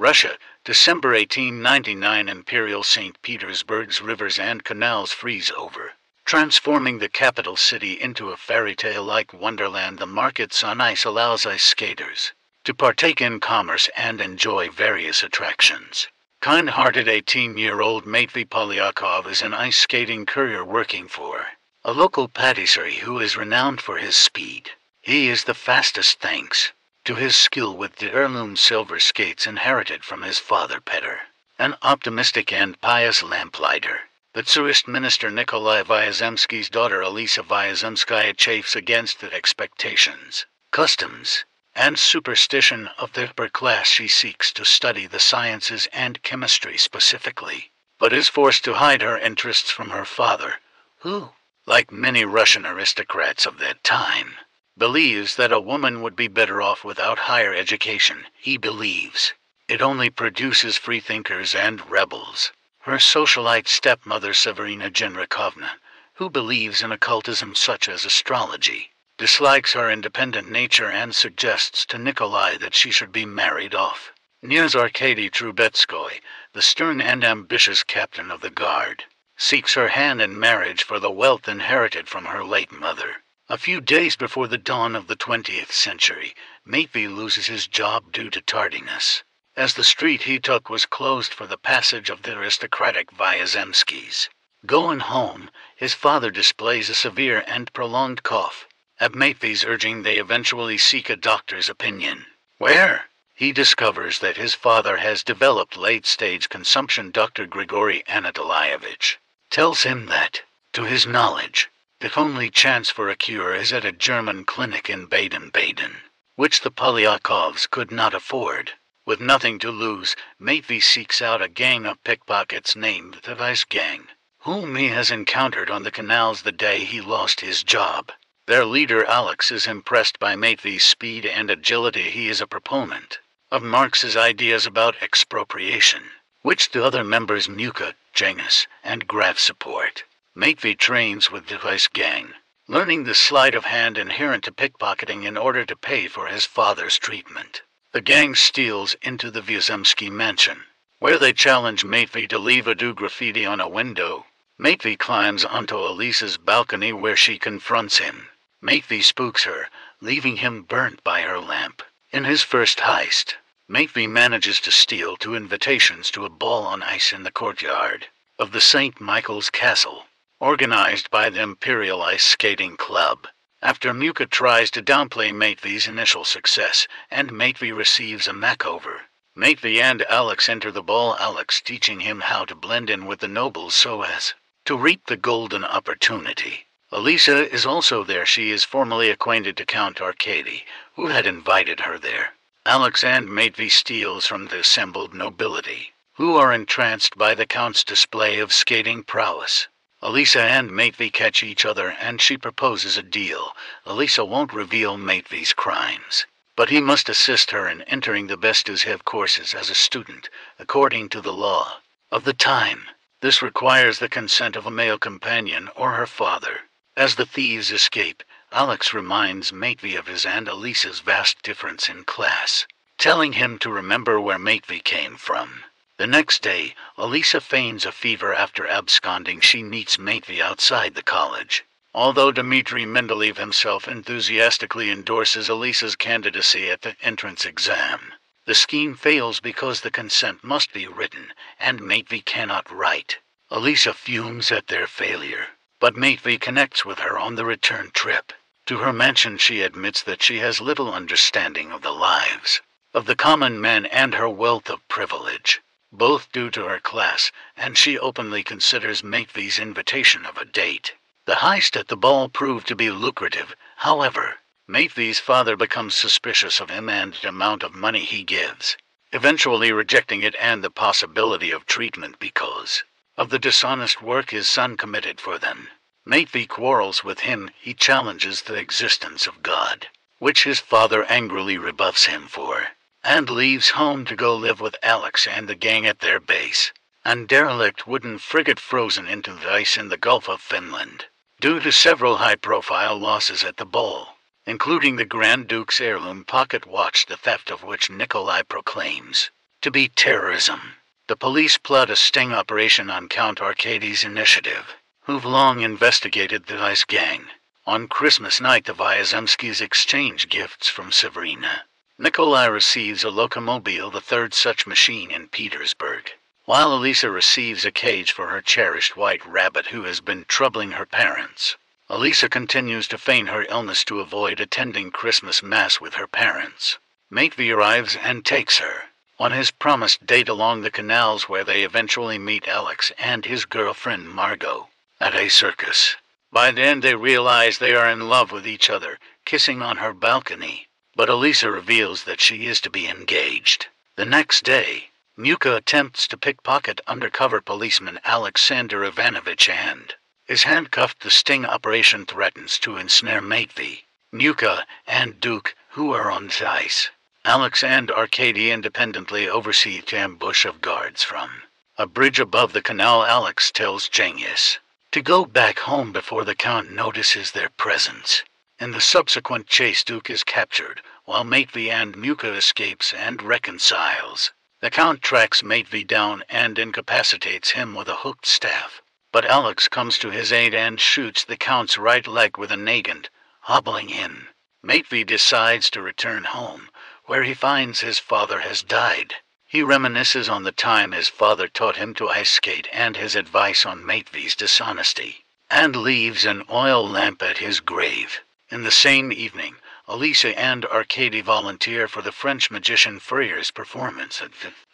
Russia, December 1899 Imperial St. Petersburg's rivers and canals freeze over, transforming the capital city into a fairy tale like wonderland. The markets on ice allows ice skaters to partake in commerce and enjoy various attractions. Kind hearted 18 year old Matvey Polyakov is an ice skating courier working for a local patisserie who is renowned for his speed. He is the fastest thanks to his skill with the heirloom silver skates inherited from his father Peter, an optimistic and pious lamplighter. The Tsarist minister Nikolai Vyazemsky's daughter Alisa Vyazemskaya chafes against the expectations, customs, and superstition of the upper class. She seeks to study the sciences and chemistry specifically, but is forced to hide her interests from her father, who, like many Russian aristocrats of that time, believes that a woman would be better off without higher education. He believes it only produces freethinkers and rebels. Her socialite stepmother Severina Genrikovna, who believes in occultism such as astrology, dislikes her independent nature and suggests to Nikolai that she should be married off. Knyaz Arkady Trubetskoy, the stern and ambitious captain of the guard, seeks her hand in marriage for the wealth inherited from her late mother. A few days before the dawn of the 20th century, Matvey loses his job due to tardiness, as the street he took was closed for the passage of the aristocratic Vyazemskys. Going home, his father displays a severe and prolonged cough. At Matvey's urging, they eventually seek a doctor's opinion. Where? He discovers that his father has developed late stage consumption. Dr. Grigory Anatolyevich tells him that, to his knowledge, the only chance for a cure is at a German clinic in Baden Baden, which the Polyakovs could not afford. With nothing to lose, Matvey seeks out a gang of pickpockets named the Ice Gang, whom he has encountered on the canals the day he lost his job. Their leader Alex is impressed by Matvey's speed and agility. He is a proponent of Marx's ideas about expropriation, which the other members Muka, Cengiz, and Graf support. Matvey trains with the Ice Gang, learning the sleight of hand inherent to pickpocketing in order to pay for his father's treatment. The gang steals into the Vyazemsky mansion, where they challenge Matvey to leave a do graffiti on a window. Matvey climbs onto Alisa's balcony where she confronts him. Matvey spooks her, leaving him burnt by her lamp. In his first heist, Matvey manages to steal two invitations to a ball on ice in the courtyard of the St. Michael's Castle organized by the Imperial Ice Skating Club. After Muka tries to downplay Matvey's initial success, and Matvey receives a makeover, Matvey and Alex enter the ball, Alex teaching him how to blend in with the nobles so as to reap the golden opportunity. Alisa is also there. She is formally acquainted to Count Arkady, who had invited her there. Alex and Matvey steals from the assembled nobility, who are entranced by the Count's display of skating prowess. Alisa and Matvey catch each other and she proposes a deal. Alisa won't reveal Matvey's crimes, but he must assist her in entering the Bestuzhev courses as a student, according to the law of the time. This requires the consent of a male companion or her father. As the thieves escape, Alex reminds Matvey of his and Alisa's vast difference in class, telling him to remember where Matvey came from. The next day, Alisa feigns a fever after absconding. She meets Matvey outside the college. Although Dmitry Mendeleev himself enthusiastically endorses Alisa's candidacy at the entrance exam, the scheme fails because the consent must be written, and Matvey cannot write. Alisa fumes at their failure, but Matvey connects with her on the return trip. To her mansion, she admits that she has little understanding of the lives of the common man and her wealth of privilege both due to her class, and she openly considers Matvey's invitation of a date. The heist at the ball proved to be lucrative. However, Matvey's father becomes suspicious of him and the amount of money he gives, eventually rejecting it and the possibility of treatment because of the dishonest work his son committed for them. Matvey quarrels with him. He challenges the existence of God, which his father angrily rebuffs him for and leaves home to go live with Alex and the gang at their base, an derelict wooden frigate frozen into ice in the Gulf of Finland, due to several high profile losses at the ball, including the Grand Duke's heirloom pocket watch, the theft of which Nikolai proclaims to be terrorism. The police plot a sting operation on Count Arkady's initiative, who've long investigated the Ice Gang. On Christmas night, the Vyazemskys exchange gifts from Severina. Nikolai receives a locomobile, the third such machine in Petersburg, while Alisa receives a cage for her cherished white rabbit who has been troubling her parents. Alisa continues to feign her illness to avoid attending Christmas Mass with her parents. Matvey arrives and takes her on his promised date along the canals where they eventually meet Alex and his girlfriend Margot at a circus. By then they realize they are in love with each other, kissing on her balcony. But Alisa reveals that she is to be engaged. The next day, Muka attempts to pickpocket undercover policeman Alexander Ivanovich and is handcuffed. The sting operation threatens to ensnare Matvey, Muka, and Duke, who are on ice. Alex and Arkady independently oversee the ambush of guards from a bridge above the canal. Alex tells Cengiz to go back home before the Count notices their presence. In the subsequent chase, Duke is captured, while Matvey and Muka escapes and reconciles. The Count tracks Matvey down and incapacitates him with a hooked staff. But Alex comes to his aid and shoots the Count's right leg with a nagant, hobbling in. Matvey decides to return home, where he finds his father has died. He reminisces on the time his father taught him to ice skate and his advice on Matvey's dishonesty, and leaves an oil lamp at his grave. In the same evening, Alisa and Arkady volunteer for the French magician Fourier's performance.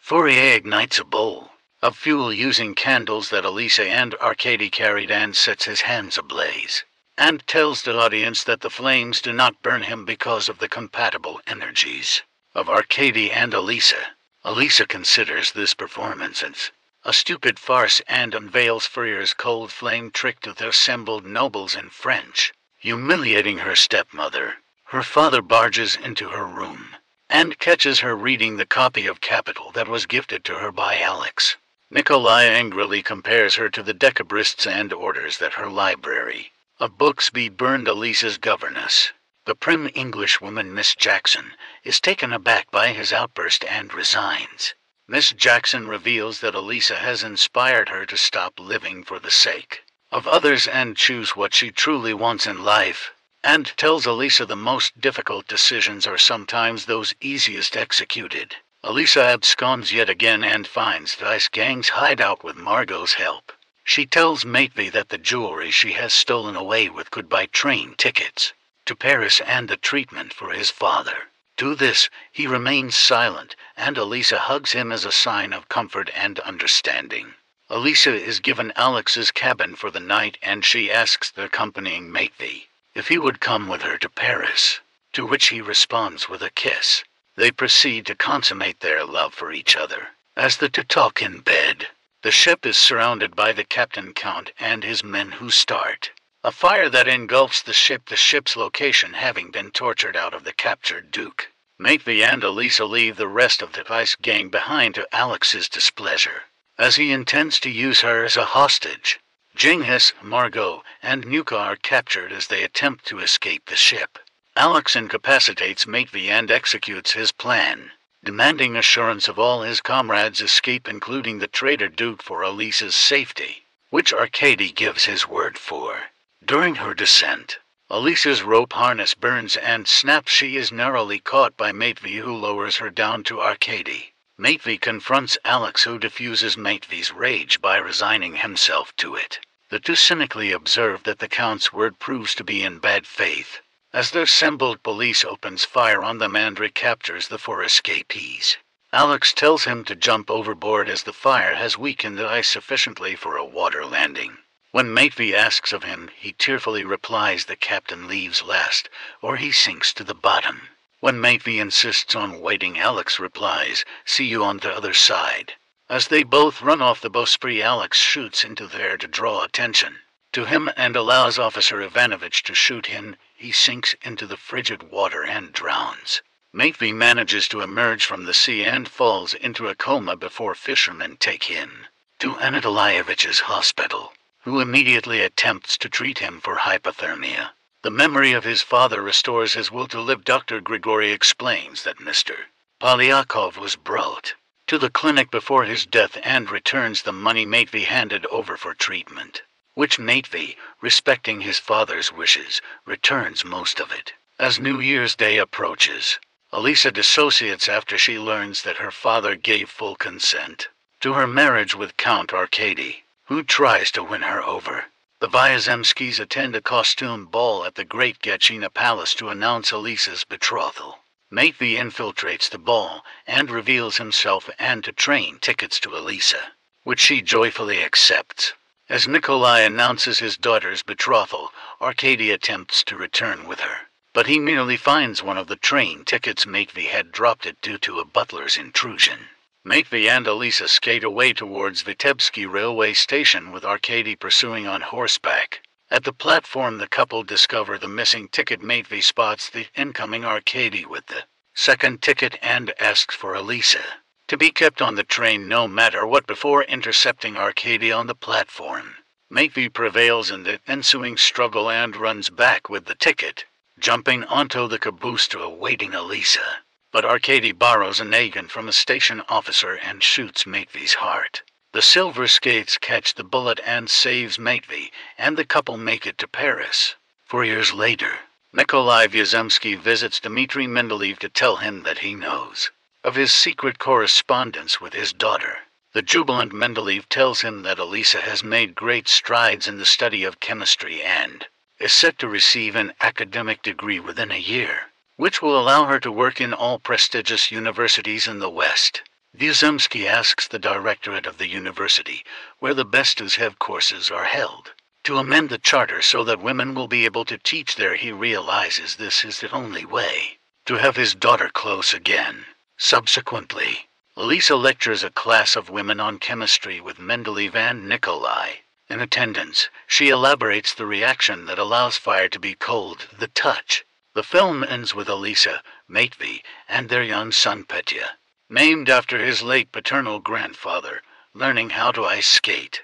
Fourier ignites a bowl of fuel using candles that Alisa and Arkady carried and sets his hands ablaze, and tells the audience that the flames do not burn him because of the compatible energies of Arkady and Alisa. Alisa considers this performance as a stupid farce and unveils Fourier's cold flame trick to the assembled nobles in French, humiliating her stepmother. Her father barges into her room and catches her reading the copy of Capital that was gifted to her by Alex. Nikolai angrily compares her to the decabrists and orders that her library of books be burned. Alisa's governess, the prim Englishwoman Miss Jackson, is taken aback by his outburst and resigns. Miss Jackson reveals that Alisa has inspired her to stop living for the sake of others and choose what she truly wants in life and tells Alisa the most difficult decisions are sometimes those easiest executed. Alisa absconds yet again and finds the Ice Gang's hideout with Margot's help. She tells Matvey that the jewelry she has stolen away with could buy train tickets to Paris and the treatment for his father. To this, he remains silent, and Alisa hugs him as a sign of comfort and understanding. Alisa is given Alex's cabin for the night, and she asks the accompanying Matvey if he would come with her to Paris, to which he responds with a kiss. They proceed to consummate their love for each other. As the two talk in bed, the ship is surrounded by the Captain Count and his men who start. A fire that engulfs the ship, the ship's location having been tortured out of the captured Duke. Matvey and Alisa leave the rest of the Ice Gang behind to Alex's displeasure, as he intends to use her as a hostage. Cengiz, Margot, and Muka are captured as they attempt to escape the ship. Alex incapacitates Matvey and executes his plan, demanding assurance of all his comrades' escape, including the traitor Duke, for Alisa's safety, which Arkady gives his word for. During her descent, Alisa's rope harness burns and snaps. She is narrowly caught by Matvey, who lowers her down to Arkady. Matvey confronts Alex, who diffuses Matvey's rage by resigning himself to it. The two cynically observe that the Count's word proves to be in bad faith, as the assembled police opens fire on them and recaptures the four escapees. Alex tells him to jump overboard as the fire has weakened the ice sufficiently for a water landing. When Matvey asks of him, he tearfully replies the captain leaves last, or he sinks to the bottom. When Matvey insists on waiting, Alex replies, See you on the other side. As they both run off the bowsprit, Alex shoots into the air to draw attention to him and allows Officer Ivanovich to shoot him. He sinks into the frigid water and drowns. Matvey manages to emerge from the sea and falls into a coma before fishermen take him to Anatolievich's hospital, who immediately attempts to treat him for hypothermia. The memory of his father restores his will to live. Dr. Grigory explains that Mr. Polyakov was brought to the clinic before his death and returns the money Matvey handed over for treatment, which Matvey, respecting his father's wishes, returns most of it. As New Year's Day approaches, Alisa dissociates after she learns that her father gave full consent to her marriage with Count Arkady, who tries to win her over. The Vyazemskys attend a costume ball at the Great Gatchina Palace to announce Alisa's betrothal. Matvey infiltrates the ball and reveals himself and to train tickets to Alisa, which she joyfully accepts. As Nikolai announces his daughter's betrothal, Arkady attempts to return with her but he merely finds one of the train tickets Matvey had dropped it due to a butler's intrusion. Matvey and Alisa skate away towards Vitebsky railway station with Arkady pursuing on horseback. At the platform, the couple discover the missing ticket. Matvey spots the incoming Arkady with the second ticket and asks for Alisa to be kept on the train no matter what before intercepting Arkady on the platform. Matvey prevails in the ensuing struggle and runs back with the ticket jumping onto the caboose to awaiting Alisa. But Arkady borrows a nagant from a station officer and shoots Matvey's heart. The silver skates catch the bullet and saves Matvey, and the couple make it to Paris. Four years later, Nikolai Vyazemsky visits Dmitry Mendeleev to tell him that he knows of his secret correspondence with his daughter. The jubilant Mendeleev tells him that Alisa has made great strides in the study of chemistry and is set to receive an academic degree within a year, which will allow her to work in all prestigious universities in the West. Vyazemsky asks the directorate of the university, where the Bestuzhev courses are held, to amend the charter so that women will be able to teach there. He realizes this is the only way to have his daughter close again. Subsequently, Alisa lectures a class of women on chemistry with Mendeleev and Nikolai. In attendance, she elaborates the reaction that allows fire to be cold, the touch. The film ends with Alisa, Matvey, and their young son Petya, named after his late paternal grandfather, learning how to ice skate.